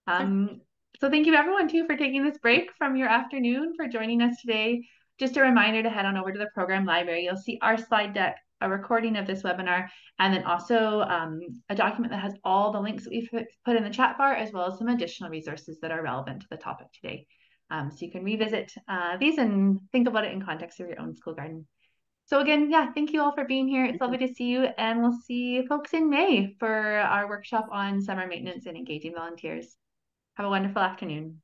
Um, so thank you everyone too for taking this break from your afternoon for joining us today. Just a reminder to head on over to the program library. You'll see our slide deck a recording of this webinar, and then also um, a document that has all the links that we've put in the chat bar, as well as some additional resources that are relevant to the topic today. Um, so you can revisit uh, these and think about it in context of your own school garden. So again, yeah, thank you all for being here. It's lovely to see you, and we'll see folks in May for our workshop on summer maintenance and engaging volunteers. Have a wonderful afternoon.